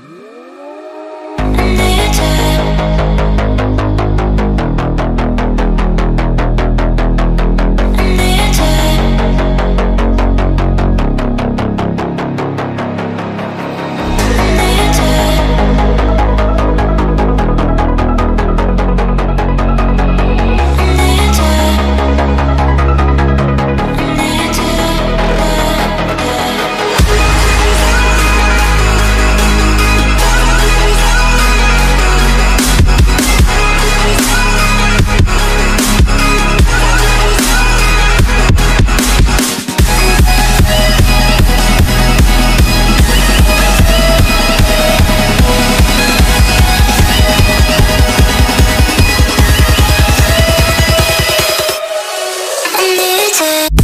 Yeah. waiting